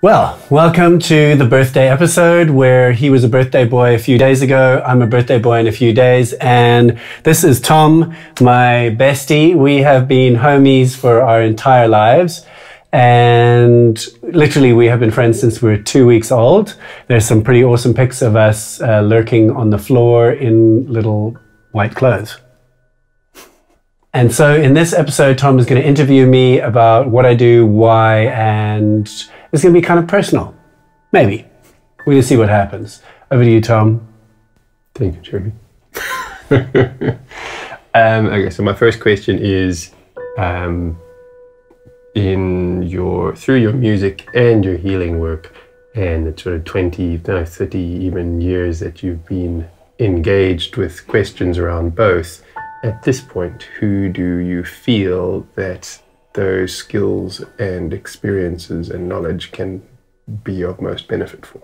Well, welcome to the birthday episode where he was a birthday boy a few days ago. I'm a birthday boy in a few days. And this is Tom, my bestie. We have been homies for our entire lives. And literally, we have been friends since we were two weeks old. There's some pretty awesome pics of us uh, lurking on the floor in little white clothes. And so, in this episode, Tom is going to interview me about what I do, why, and it's going to be kind of personal. Maybe. We're going to see what happens. Over to you, Tom. Thank you, Jeremy. um, okay, so my first question is um, in your through your music and your healing work and the sort of 20, no, 30 even years that you've been engaged with questions around both, at this point, who do you feel that those skills and experiences and knowledge can be of most benefit for?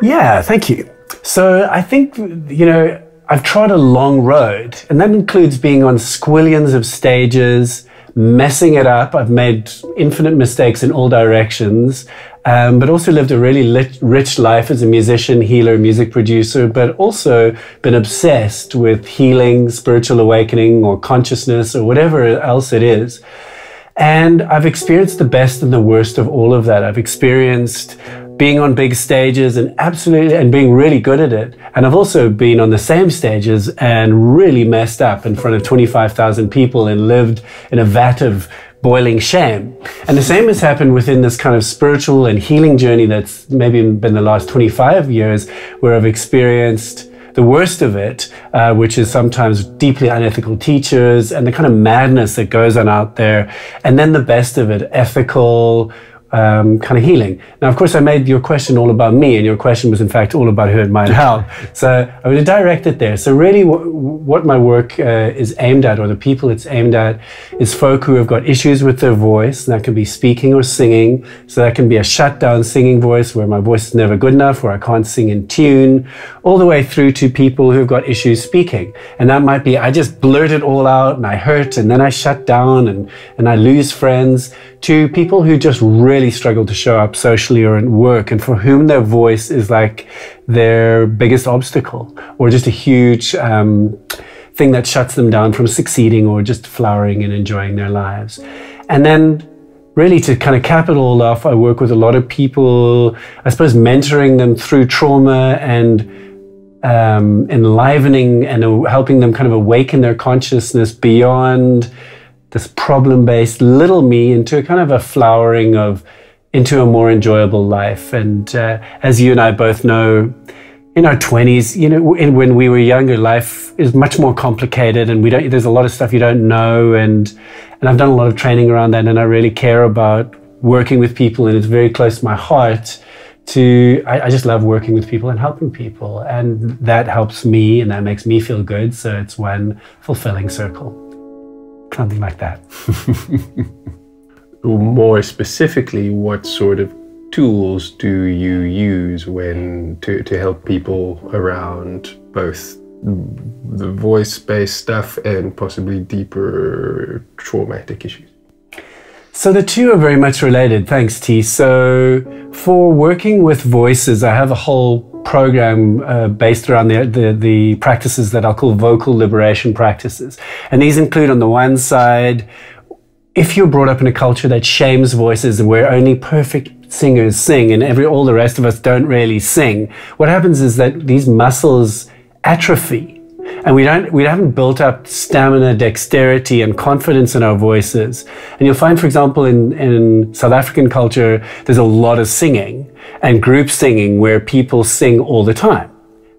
Yeah, thank you. So I think, you know, I've trod a long road, and that includes being on squillions of stages, messing it up. I've made infinite mistakes in all directions um, but also lived a really lit, rich life as a musician, healer, music producer, but also been obsessed with healing, spiritual awakening, or consciousness, or whatever else it is. And I've experienced the best and the worst of all of that. I've experienced being on big stages and absolutely and being really good at it. And I've also been on the same stages and really messed up in front of 25,000 people and lived in a vat of boiling shame. And the same has happened within this kind of spiritual and healing journey that's maybe been the last 25 years where I've experienced the worst of it, uh, which is sometimes deeply unethical teachers and the kind of madness that goes on out there. And then the best of it, ethical, um, kind of healing. Now, of course, I made your question all about me, and your question was, in fact, all about who might help. So I'm going to direct it there. So really, what my work uh, is aimed at, or the people it's aimed at, is folk who have got issues with their voice. That can be speaking or singing. So that can be a shutdown singing voice where my voice is never good enough, where I can't sing in tune, all the way through to people who've got issues speaking. And that might be I just blurt it all out, and I hurt, and then I shut down, and and I lose friends. To people who just really struggle to show up socially or in work and for whom their voice is like their biggest obstacle or just a huge um, thing that shuts them down from succeeding or just flowering and enjoying their lives. And then really to kind of cap it all off, I work with a lot of people, I suppose mentoring them through trauma and um, enlivening and helping them kind of awaken their consciousness beyond this problem based little me into a kind of a flowering of into a more enjoyable life. And uh, as you and I both know, in our 20s, you know, when we were younger, life is much more complicated and we don't, there's a lot of stuff you don't know. And, and I've done a lot of training around that and I really care about working with people and it's very close to my heart to, I, I just love working with people and helping people. And that helps me and that makes me feel good. So it's one fulfilling circle something like that. More specifically, what sort of tools do you use when to, to help people around both the voice-based stuff and possibly deeper traumatic issues? So the two are very much related. Thanks, T. So for working with voices, I have a whole program uh, based around the, the, the practices that I'll call vocal liberation practices. And these include, on the one side, if you're brought up in a culture that shames voices and where only perfect singers sing and every all the rest of us don't really sing, what happens is that these muscles atrophy and we don't we haven't built up stamina, dexterity, and confidence in our voices. And you'll find, for example, in, in South African culture, there's a lot of singing and group singing where people sing all the time.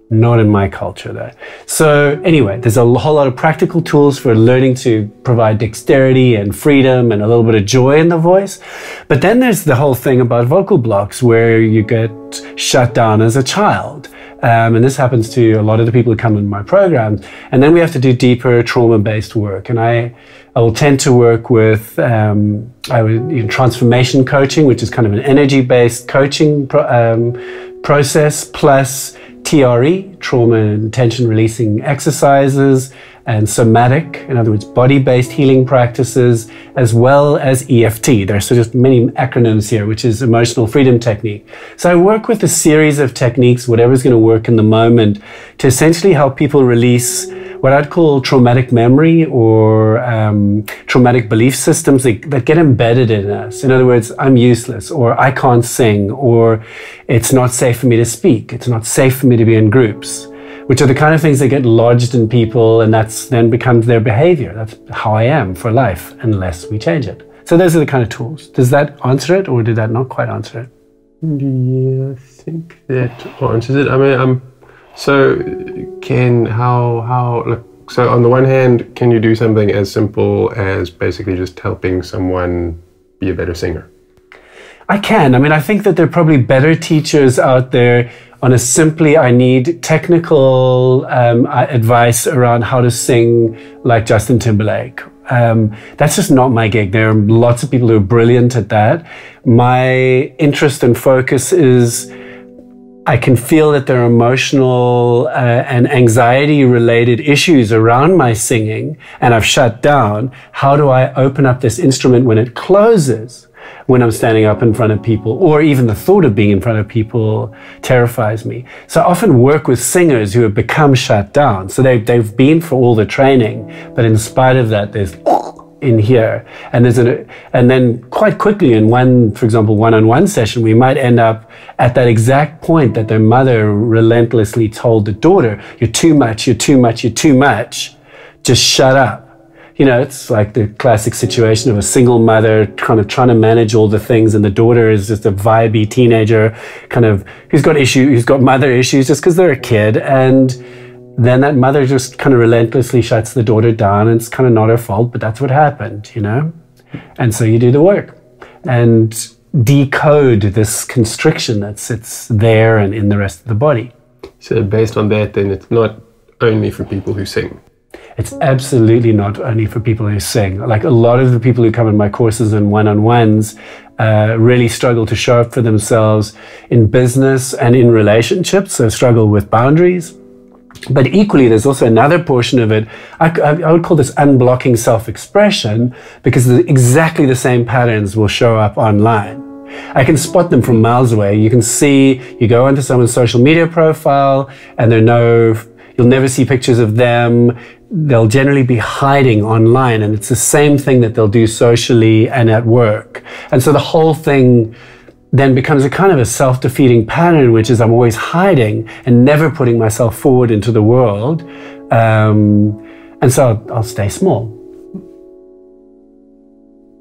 Not in my culture, though. So anyway, there's a whole lot of practical tools for learning to provide dexterity and freedom and a little bit of joy in the voice. But then there's the whole thing about vocal blocks where you get shut down as a child. Um, and this happens to a lot of the people who come in my program. And then we have to do deeper trauma-based work. And I, I will tend to work with um, I would, you know, transformation coaching, which is kind of an energy-based coaching pro um, process, plus TRE, trauma and tension releasing exercises, and somatic, in other words, body based healing practices, as well as EFT. There's just many acronyms here, which is emotional freedom technique. So I work with a series of techniques, whatever's going to work in the moment, to essentially help people release what I'd call traumatic memory or um, traumatic belief systems that, that, get embedded in us. In other words, I'm useless, or I can't sing, or it's not safe for me to speak, it's not safe for me to be in groups which are the kind of things that get lodged in people and that's then becomes their behavior. That's how I am for life unless we change it. So those are the kind of tools. Does that answer it or did that not quite answer it? Yeah, I think that answers it. I mean, I'm so can how how like so on the one hand, can you do something as simple as basically just helping someone be a better singer? I can. I mean, I think that there are probably better teachers out there on a simply, I need technical um, advice around how to sing like Justin Timberlake. Um, that's just not my gig. There are lots of people who are brilliant at that. My interest and focus is I can feel that there are emotional uh, and anxiety related issues around my singing, and I've shut down. How do I open up this instrument when it closes? when I'm standing up in front of people, or even the thought of being in front of people terrifies me. So I often work with singers who have become shut down. So they've, they've been for all the training, but in spite of that, there's in here. And there's an, and then quite quickly in one, for example, one-on-one session, we might end up at that exact point that their mother relentlessly told the daughter, you're too much, you're too much, you're too much. Just shut up you know, it's like the classic situation of a single mother kind of trying to manage all the things, and the daughter is just a vibey teenager, kind of who's got issue, who's got mother issues just because they're a kid, and then that mother just kind of relentlessly shuts the daughter down, and it's kind of not her fault, but that's what happened, you know, and so you do the work and decode this constriction that sits there and in the rest of the body. So based on that, then it's not only for people who sing. It's absolutely not only for people who sing. Like a lot of the people who come in my courses and one on ones uh, really struggle to show up for themselves in business and in relationships, so struggle with boundaries. But equally, there's also another portion of it. I, I would call this unblocking self expression because exactly the same patterns will show up online. I can spot them from miles away. You can see, you go onto someone's social media profile and there are no You'll never see pictures of them. They'll generally be hiding online, and it's the same thing that they'll do socially and at work. And so the whole thing then becomes a kind of a self defeating pattern, which is I'm always hiding and never putting myself forward into the world. Um, and so I'll, I'll stay small.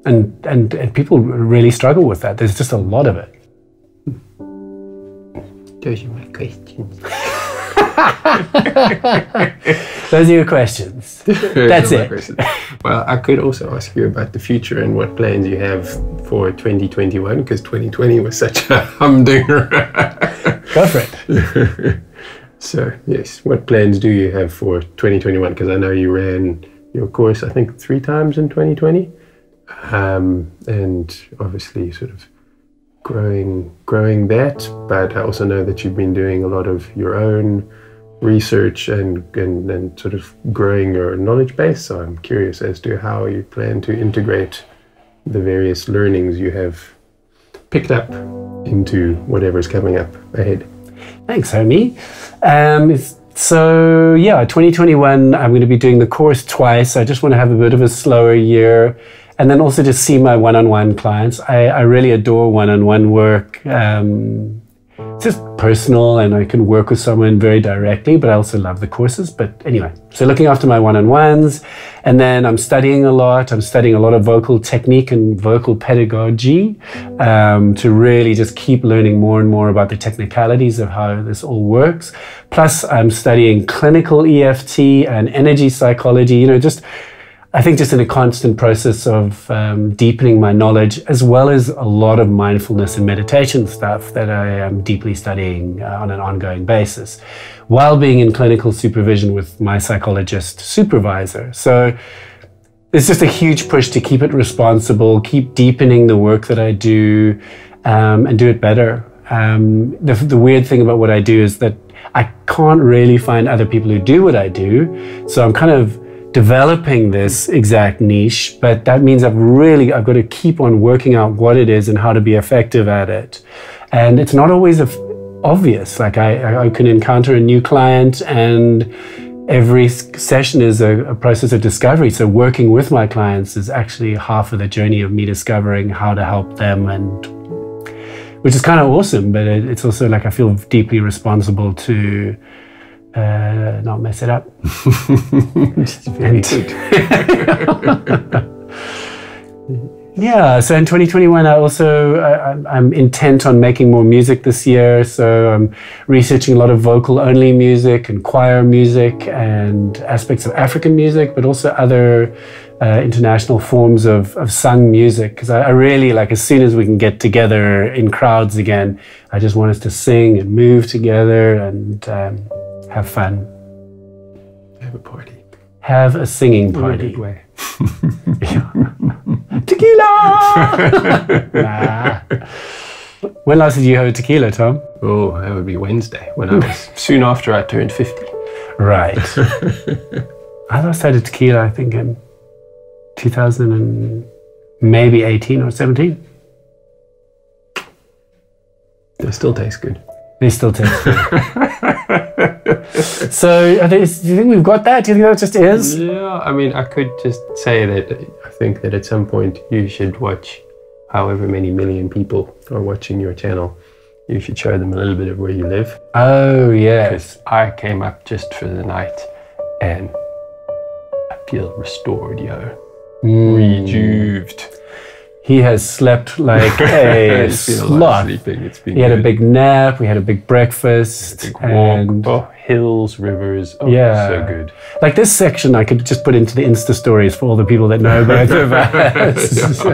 And, and, and people really struggle with that. There's just a lot of it. Those are my questions. Those are your questions. That's it. Questions. Well, I could also ask you about the future and what plans you have for 2021 because 2020 was such a humdinger. Go for it. so, yes, what plans do you have for 2021? Because I know you ran your course, I think, three times in 2020. Um, and obviously, sort of growing growing that but i also know that you've been doing a lot of your own research and, and, and sort of growing your knowledge base. So I'm curious as to how you plan to integrate the various learnings you have picked up into whatever's coming up ahead. Thanks, homie. Um, so yeah, 2021, I'm going to be doing the course twice. I just want to have a bit of a slower year. And then also just see my one-on-one clients. I, I really adore one-on-one work. Um, it's just personal and I can work with someone very directly, but I also love the courses. But anyway, so looking after my one-on-ones and then I'm studying a lot. I'm studying a lot of vocal technique and vocal pedagogy um, to really just keep learning more and more about the technicalities of how this all works. Plus I'm studying clinical EFT and energy psychology, you know, just I think just in a constant process of um, deepening my knowledge, as well as a lot of mindfulness and meditation stuff that I am deeply studying uh, on an ongoing basis, while being in clinical supervision with my psychologist supervisor. So it's just a huge push to keep it responsible, keep deepening the work that I do, um, and do it better. Um, the, the weird thing about what I do is that I can't really find other people who do what I do. So I'm kind of developing this exact niche, but that means I've really I've got to keep on working out what it is and how to be effective at it. And it's not always obvious. Like I, I can encounter a new client and every session is a, a, process of discovery. So working with my clients is actually half of the journey of me discovering how to help them and which is kind of awesome, but it, it's also like I feel deeply responsible to uh, not mess it up. Very good. Yeah, so in 2021, I also I, am intent on making more music this year. So I'm researching a lot of vocal-only music and choir music and aspects of African music, but also other uh, international forms of, of sung music. Because I, I, really like, as soon as we can get together in crowds again, I just want us to sing and move together and um, have fun. Have a party. Have a singing party. In way. tequila! nah. When last did you have a tequila, Tom? Oh, that would be Wednesday, when I was soon after I turned 50. Right. I last had a tequila, I think, in 2000 and maybe 18 or 17. They still taste good. They still taste good. so, do you think we've got that? Do you think that just is? Yeah, I mean, I could just say that I think that at some point you should watch however many million people are watching your channel. You should show them a little bit of where you live. Oh, yes. Because I came up just for the night and I feel restored, yo. Mm. Rejuved. He has slept like a sloth. he had a big nap. We had a big breakfast. A big and oh, hills, rivers. Oh, yeah, so good. Like this section, I could just put into the Insta stories for all the people that know both of us.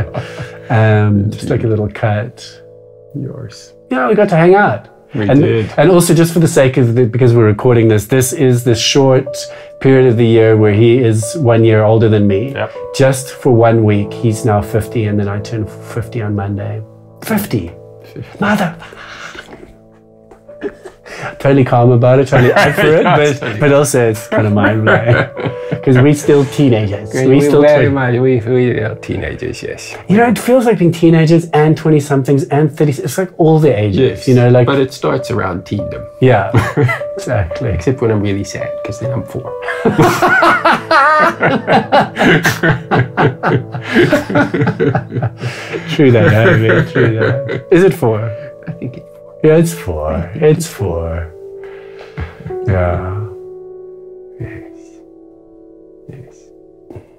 um, just like a little cut. Yours. Yeah, we got to hang out. We and, did. And also, just for the sake of the, because we're recording this, this is the short period of the year where he is one year older than me. Yep. Just for one week, he's now 50, and then I turn 50 on Monday. 50. 50. Mother totally calm about it, totally up for it, but, but also it's kind of mind blowing because we're still teenagers. We, we still very much we we are teenagers, yes. You know, it feels like being teenagers and twenty somethings and thirty. It's like all the ages. Yes, you know, like but it starts around teendom. Yeah, exactly. Except when I'm really sad because then I'm four. true that, I mean, true that. Is it four? I think it's yeah, it's four. It's four. Yeah. Yes. Yes.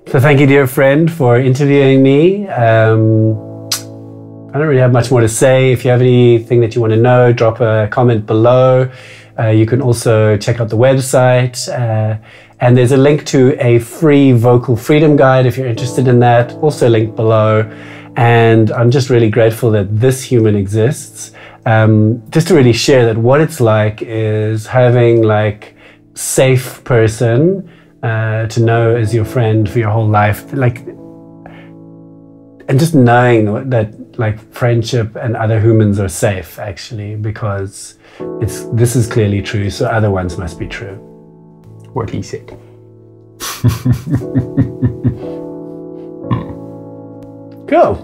So thank you, dear friend, for interviewing me. Um, I don't really have much more to say. If you have anything that you want to know, drop a comment below. Uh, you can also check out the website. Uh, and there's a link to a free vocal freedom guide if you're interested in that. Also linked below. And I'm just really grateful that this human exists um, just to really share that what it's like is having like safe person uh, to know as your friend for your whole life, like, and just knowing that like friendship and other humans are safe actually because it's this is clearly true, so other ones must be true. What he said. Go.